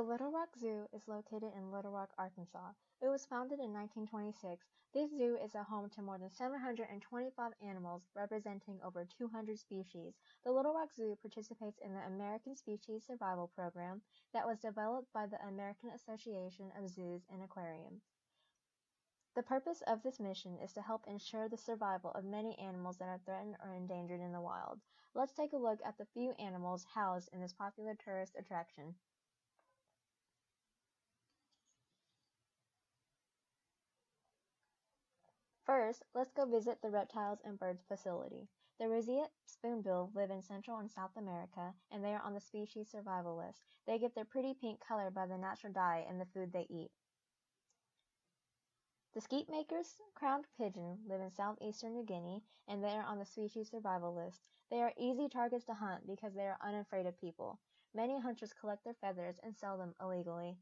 The Little Rock Zoo is located in Little Rock, Arkansas. It was founded in 1926. This zoo is a home to more than 725 animals representing over 200 species. The Little Rock Zoo participates in the American Species Survival Program that was developed by the American Association of Zoos and Aquariums. The purpose of this mission is to help ensure the survival of many animals that are threatened or endangered in the wild. Let's take a look at the few animals housed in this popular tourist attraction. First, let's go visit the Reptiles and Birds facility. The roseate spoonbill live in Central and South America, and they are on the species survival list. They get their pretty pink color by the natural dye in the food they eat. The Scheepmaker's crowned pigeon live in southeastern New Guinea, and they are on the species survival list. They are easy targets to hunt because they are unafraid of people. Many hunters collect their feathers and sell them illegally.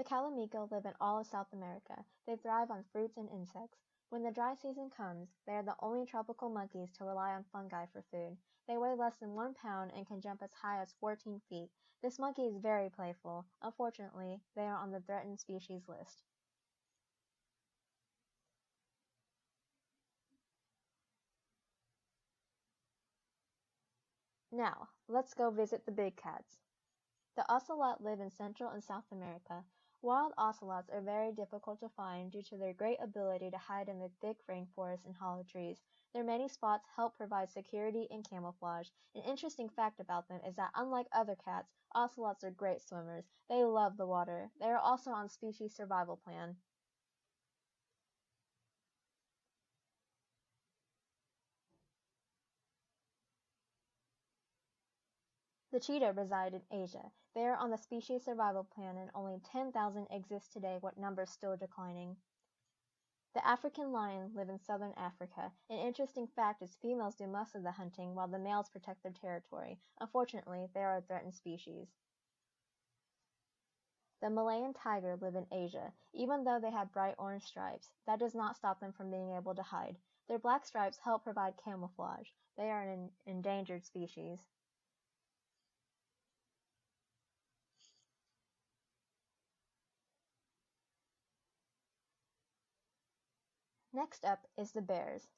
The Callimico live in all of South America. They thrive on fruits and insects. When the dry season comes, they are the only tropical monkeys to rely on fungi for food. They weigh less than one pound and can jump as high as 14 feet. This monkey is very playful. Unfortunately, they are on the threatened species list. Now, let's go visit the big cats. The ocelot live in Central and South America. Wild ocelots are very difficult to find due to their great ability to hide in the thick rainforests and hollow trees. Their many spots help provide security and camouflage. An interesting fact about them is that unlike other cats, ocelots are great swimmers. They love the water. They are also on species survival plan. The cheetah reside in Asia. They are on the species survival plan and only 10,000 exist today with numbers still declining. The African lion live in southern Africa. An interesting fact is females do most of the hunting while the males protect their territory. Unfortunately, they are a threatened species. The Malayan tiger live in Asia. Even though they have bright orange stripes, that does not stop them from being able to hide. Their black stripes help provide camouflage. They are an endangered species. Next up is the bears.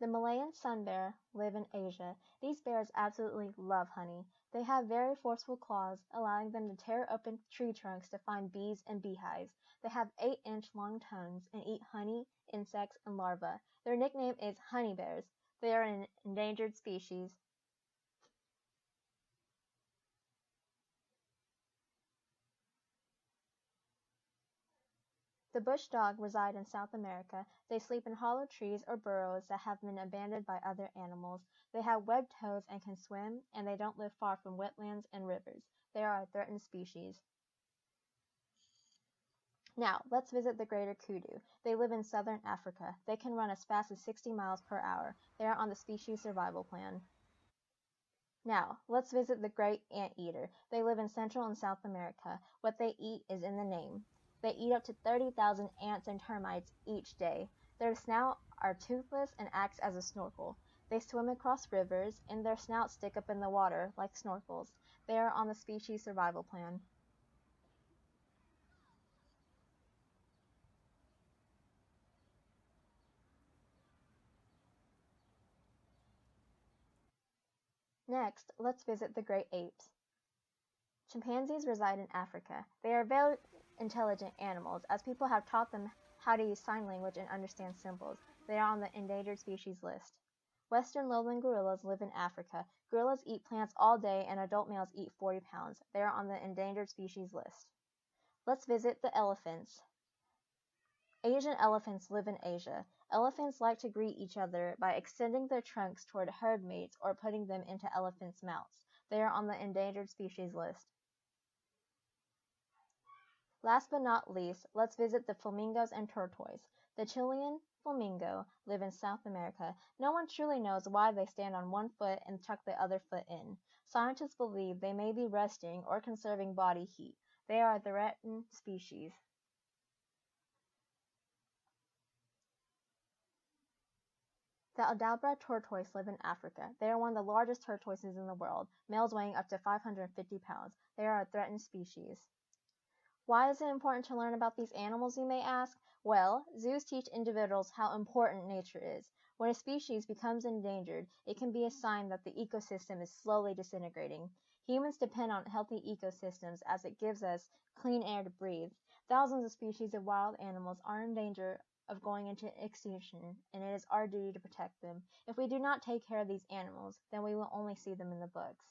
The Malayan sun bear live in Asia. These bears absolutely love honey. They have very forceful claws, allowing them to tear open tree trunks to find bees and beehives. They have 8-inch long tongues and eat honey, insects, and larvae. Their nickname is honey bears. They are an endangered species. The bush dog reside in South America. They sleep in hollow trees or burrows that have been abandoned by other animals. They have webbed toes and can swim, and they don't live far from wetlands and rivers. They are a threatened species. Now, let's visit the greater kudu. They live in southern Africa. They can run as fast as 60 miles per hour. They are on the species survival plan. Now, let's visit the great anteater. They live in Central and South America. What they eat is in the name. They eat up to 30,000 ants and termites each day. Their snout are toothless and acts as a snorkel. They swim across rivers, and their snouts stick up in the water like snorkels. They are on the species survival plan. Next, let's visit the great apes. Chimpanzees reside in Africa. They are very intelligent animals, as people have taught them how to use sign language and understand symbols. They are on the endangered species list. Western lowland gorillas live in Africa. Gorillas eat plants all day and adult males eat 40 pounds. They are on the endangered species list. Let's visit the elephants. Asian elephants live in Asia. Elephants like to greet each other by extending their trunks toward herd mates or putting them into elephants' mouths. They are on the endangered species list. Last but not least, let's visit the flamingos and tortoise. The Chilean flamingo live in South America. No one truly knows why they stand on one foot and tuck the other foot in. Scientists believe they may be resting or conserving body heat. They are a threatened species. The Aldabra tortoise live in Africa. They are one of the largest tortoises in the world, males weighing up to 550 pounds. They are a threatened species. Why is it important to learn about these animals, you may ask? Well, zoos teach individuals how important nature is. When a species becomes endangered, it can be a sign that the ecosystem is slowly disintegrating. Humans depend on healthy ecosystems as it gives us clean air to breathe. Thousands of species of wild animals are in danger of going into extinction, and it is our duty to protect them. If we do not take care of these animals, then we will only see them in the books.